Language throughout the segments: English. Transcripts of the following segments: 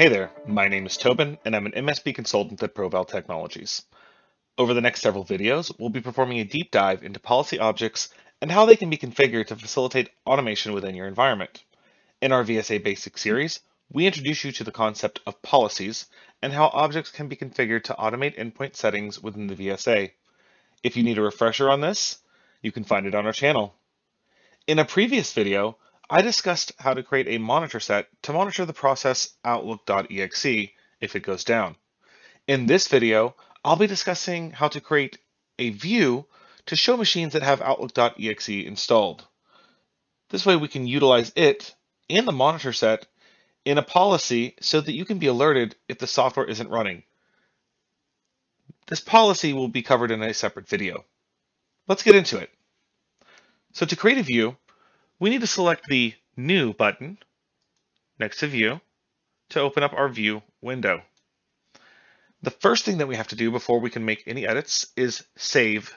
Hey there, my name is Tobin, and I'm an MSP consultant at ProVal Technologies. Over the next several videos, we'll be performing a deep dive into policy objects and how they can be configured to facilitate automation within your environment. In our VSA Basic series, we introduce you to the concept of policies and how objects can be configured to automate endpoint settings within the VSA. If you need a refresher on this, you can find it on our channel. In a previous video, I discussed how to create a monitor set to monitor the process Outlook.exe if it goes down. In this video, I'll be discussing how to create a view to show machines that have Outlook.exe installed. This way we can utilize it and the monitor set in a policy so that you can be alerted if the software isn't running. This policy will be covered in a separate video. Let's get into it. So to create a view, we need to select the New button next to View to open up our View window. The first thing that we have to do before we can make any edits is save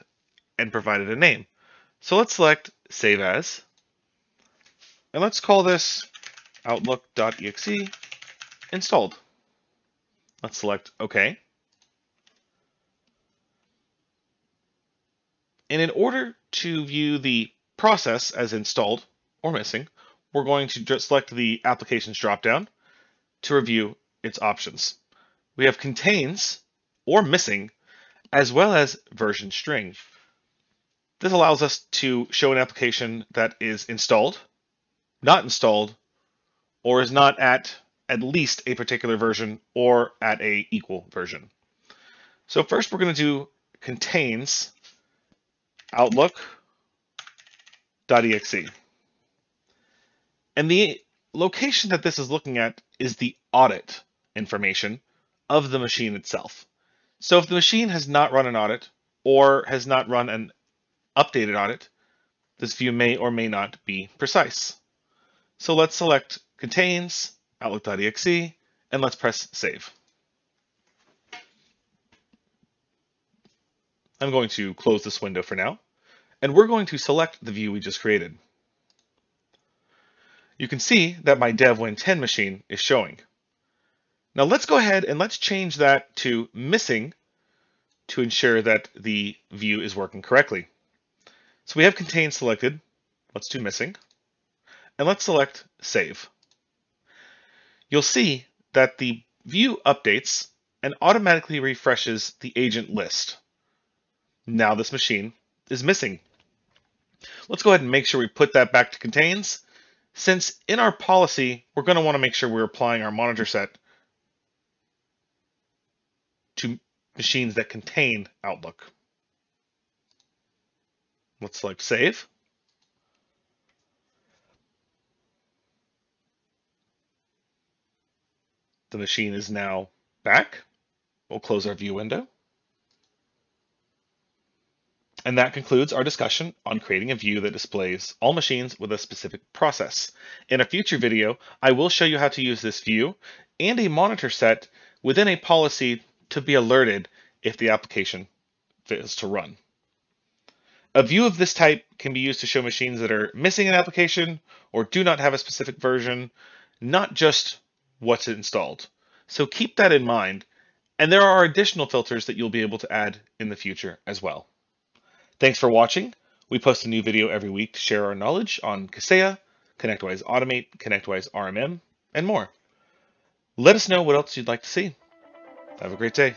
and provide it a name. So let's select Save As, and let's call this Outlook.exe installed. Let's select OK. And in order to view the process as installed, or missing, we're going to just select the applications dropdown to review its options. We have contains or missing, as well as version string. This allows us to show an application that is installed, not installed, or is not at at least a particular version or at a equal version. So first we're going to do contains outlook.exe. And the location that this is looking at is the audit information of the machine itself. So if the machine has not run an audit or has not run an updated audit, this view may or may not be precise. So let's select contains, outlook.exe, and let's press save. I'm going to close this window for now, and we're going to select the view we just created you can see that my DevWin10 machine is showing. Now let's go ahead and let's change that to missing to ensure that the view is working correctly. So we have contain selected. Let's do missing. And let's select save. You'll see that the view updates and automatically refreshes the agent list. Now this machine is missing. Let's go ahead and make sure we put that back to contains since in our policy, we're going to want to make sure we're applying our monitor set to machines that contain Outlook. Let's select Save. The machine is now back. We'll close our view window. And that concludes our discussion on creating a view that displays all machines with a specific process. In a future video, I will show you how to use this view and a monitor set within a policy to be alerted if the application fails to run. A view of this type can be used to show machines that are missing an application or do not have a specific version, not just what's installed. So keep that in mind. And there are additional filters that you'll be able to add in the future as well. Thanks for watching. We post a new video every week to share our knowledge on Kaseya, ConnectWise Automate, ConnectWise RMM, and more. Let us know what else you'd like to see. Have a great day.